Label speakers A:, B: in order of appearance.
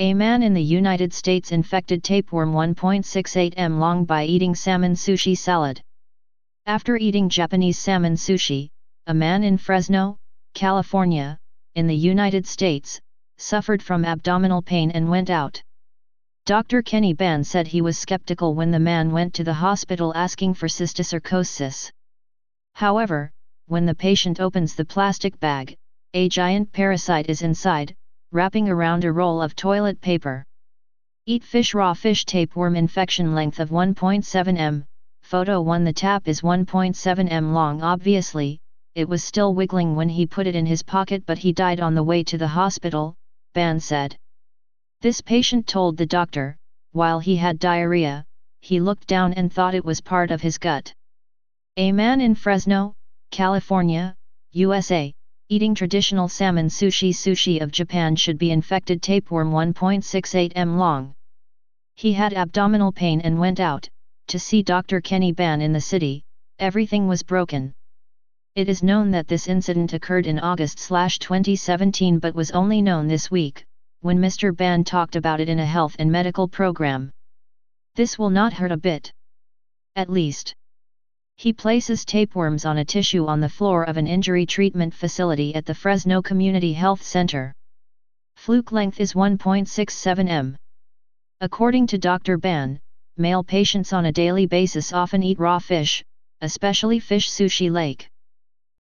A: A man in the United States infected tapeworm 1.68 m long by eating salmon sushi salad. After eating Japanese salmon sushi, a man in Fresno, California, in the United States, suffered from abdominal pain and went out. Dr. Kenny Banh said he was skeptical when the man went to the hospital asking for cysticercosis. However, when the patient opens the plastic bag, a giant parasite is inside, wrapping around a roll of toilet paper. Eat fish raw fish tapeworm infection length of 1.7 m, photo 1 The tap is 1.7 m long obviously, it was still wiggling when he put it in his pocket but he died on the way to the hospital, Banh said. This patient told the doctor, while he had diarrhea, he looked down and thought it was part of his gut. A man in Fresno, California, USA, Eating traditional salmon sushi sushi of Japan should be infected tapeworm 1.68 m long. He had abdominal pain and went out, to see Dr. Kenny Banh in the city, everything was broken. It is known that this incident occurred in August-2017 but was only known this week, when Mr. Banh talked about it in a health and medical program. This will not hurt a bit. At least. He places tapeworms on a tissue on the floor of an injury treatment facility at the Fresno Community Health Center. Fluke length is 1.67 m. According to Dr. Banh, male patients on a daily basis often eat raw fish, especially fish sushi lake.